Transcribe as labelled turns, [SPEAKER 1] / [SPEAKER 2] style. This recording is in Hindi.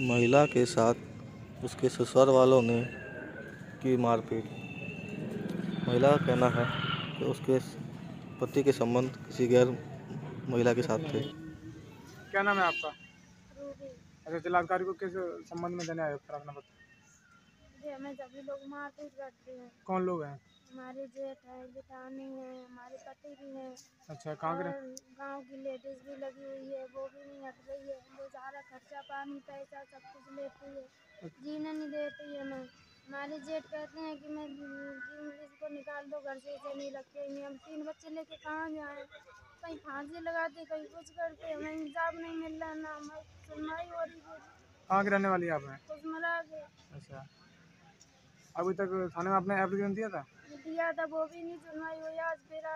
[SPEAKER 1] महिला के साथ उसके ससुर वालों ने की मारपीट। महिला का कहना है कि उसके पति के संबंध किसी गैर महिला के साथ थे।
[SPEAKER 2] क्या नाम है आपका? अच्छा जिलाधिकारी को किस संबंध में देने आए हो? अपना
[SPEAKER 3] ये हमें सभी लोग मारपीट करते हैं।
[SPEAKER 2] कौन लोग हैं?
[SPEAKER 3] हमारे जेठ है जेठानी है हमारे पति भी हैं।
[SPEAKER 2] अच्छा कहाँ
[SPEAKER 3] गाँव की लेडीज़ भी लगी हुई है वो भी नहीं हट है खर्चा पानी पैसा सब कुछ लेती है। जीने नहीं देती है मैं। हमारे जेठ कहते हैं कि मैं इसको निकाल दो घर से इसे नहीं रखेंगे हम तीन बच्चे लेके कहाँ जाएँ? कहीं फांसी लगाते कहीं कुछ करते हमें इंसाफ नहीं मिल रहा ना हमारी सुनवाई हो रही
[SPEAKER 2] कहाँ के रहने वाली आप हैं?
[SPEAKER 3] कुछ मरा के।
[SPEAKER 2] अच्छा। अभी तक थाने में आपने एप्लीकेशन दिया था?
[SPEAKER 3] दिया था वो भी नहीं सुनवाई हुई। आज फिर